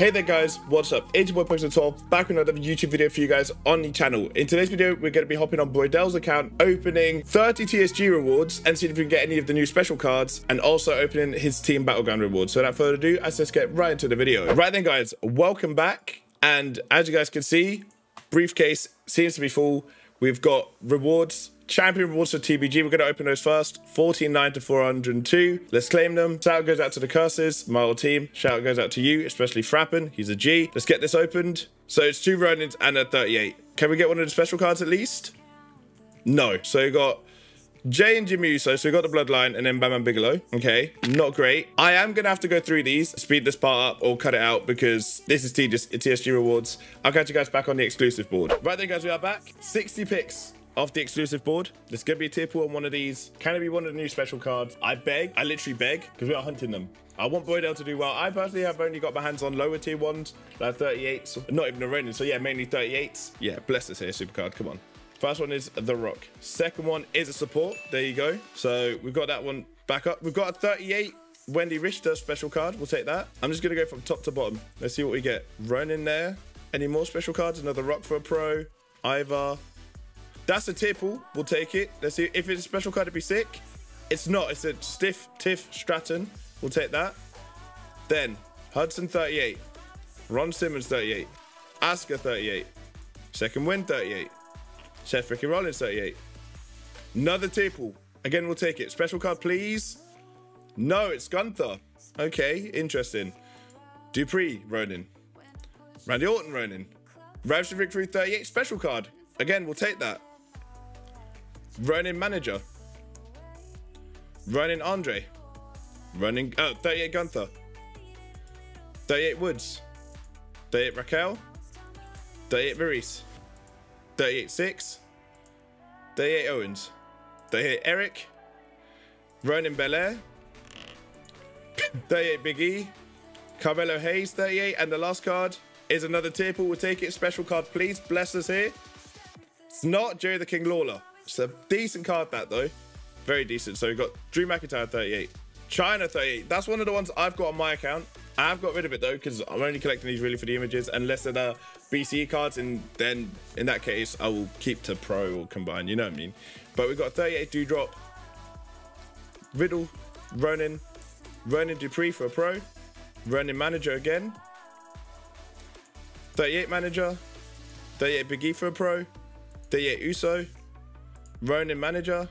Hey there guys, what's up? It's your boy Pokemon12 back with another YouTube video for you guys on the channel. In today's video, we're going to be hopping on Boydell's account, opening 30 TSG rewards and seeing if we can get any of the new special cards and also opening his team battleground rewards. So without further ado, let's just get right into the video. Right then guys, welcome back. And as you guys can see, briefcase seems to be full. We've got rewards Champion rewards for TBG. We're going to open those first. 14.9 to 402. Let's claim them. Shout goes out to the curses, my old team. Shout goes out to you, especially Frappin. He's a G. Let's get this opened. So it's two Ronins and a 38. Can we get one of the special cards at least? No. So you got Jey and Jimmy Uso, so we got the Bloodline and then Bam Bam Bigelow. Okay, not great. I am to have to go through these, speed this part up or cut it out because this is TSG rewards. I'll catch you guys back on the exclusive board. Right then, guys, we are back. 60 picks off the exclusive board. There's to be a tier pool on one of these. Can it be one of the new special cards? I beg, I literally beg, because we are hunting them. I want Boydell to do well. I personally have only got my hands on lower tier ones, like 38s, not even a Ronin. So yeah, mainly 38s. Yeah, bless us here, super card. Come on. First one is The Rock. Second one is a support. There you go. So we've got that one back up. We've got a 38 Wendi Richter special card. We'll take that. I'm just going to go from top to bottom. Let's see what we get. Ronin there. Any more special cards? Another Rock for a Pro. Ivar. That's a tipple. We'll take it. Let's see. If it's a special card, it'd be sick. It's not. It's a stiff Tiff Stratton. We'll take that. Then Hudson 38. Ron Simmons 38. Asuka 38. Second win 38. Seth freaking Rollins 38. Another tipple. Again, we'll take it. Special card, please. No, it's Gunther. Okay, interesting. Dupree Ronin. Randy Orton Ronin. Ravishing Victory 38 special card. Again, we'll take that. Ronin Manager. Ronin Andre. Running, oh, 38 Gunther. 38 Woods. 38 Raquel. 38 Maurice. 38 6. 38 Owens. 38 Eric. Ronin Belair. 38 Big E. Carmelo Hayes, 38. And the last card is another tier pool. We'll take it. Special card, please. Bless us here. It's not Jerry the King Lawler. It's a decent card, that, though. Very decent. So we've got Drew McIntyre 38. Chyna 38. That's one of the ones I've got on my account. I've got rid of it, though, because I'm only collecting these really for the images. Unless they're the BCE cards, and then in that case, I will keep to Pro or Combine. You know what I mean? But we've got 38 Dewdrop. Riddle, Ronin, Ronin Dupree for a Pro. Ronin Manager again. 38 Manager. 38 Biggie for a Pro. 38 Uso. Ronin Manager,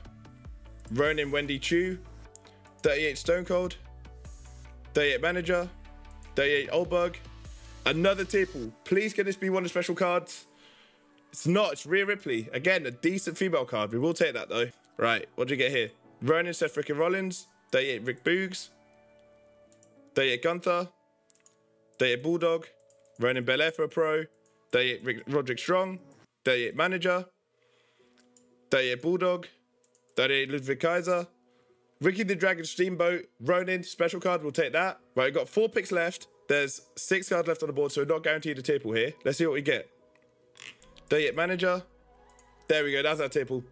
Ronin Wendy Chu, 38 Stone Cold, 38 Manager, 38 Oldberg, another tipple. Please can this be one of the special cards? It's not, it's Rhea Ripley. Again, a decent female card. We will take that though. Right, what do you get here? Ronin Seth Freaking Rollins, 38 Rick Boogs, 38 Gunther, 38 Bulldog, Ronin Belair for a pro, 38 Rick, Roderick Strong, 38 Manager, 38 Bulldog, 38 Ludwig Kaiser, Ricky the Dragon Steamboat, Ronin, special card, we'll take that. Right, we've got four picks left. There's six cards left on the board, so not guaranteed a table here. Let's see what we get. 38 Manager. There we go, that's our table.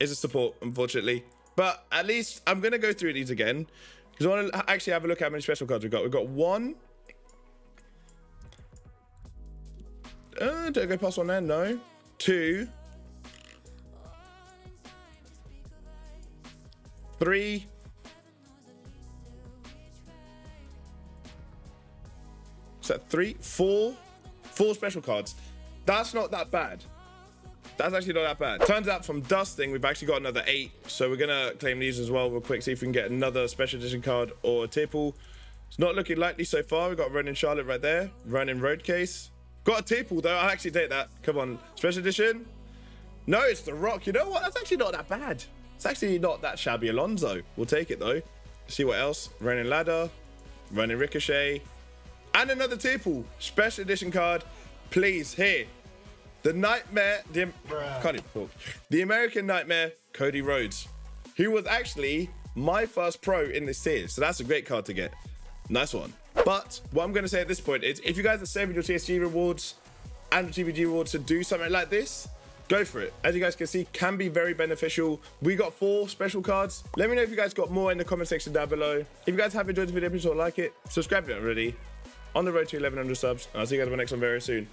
Is a support, unfortunately. But at least I'm going to go through these again. Because I want to actually have a look at how many special cards we've got. We've got one. Uh, don't go past one there, no. Two. three. Is three? Four? Four special cards. That's not that bad. That's actually not that bad. Turns out from dusting, we've actually got another eight. So we're gonna claim these as well real quick, see if we can get another special edition card or a tipple. It's not looking likely so far. We've got Ronin Charlotte right there. Ronin Roadcase. Got a tipple though. I'll actually take that. Come on. Special edition. No, it's The Rock. You know what? That's actually not that bad. It's actually not that shabby Alonzo. We'll take it though. See what else? Running ladder, running ricochet, and another tipple. Special edition card. Please, here. The Nightmare, the, can't even talk. The American Nightmare, Cody Rhodes, who was actually my first pro in this series. So that's a great card to get. Nice one. But what I'm going to say at this point is if you guys are saving your TSG rewards and TBG rewards to do something like this, go for it. As you guys can see, can be very beneficial. We got four special cards. Let me know if you guys got more in the comment section down below. If you guys have enjoyed the video, please don't like it. Subscribe if you haven't already. On the road to 1100 subs. And I'll see you guys on my next one very soon.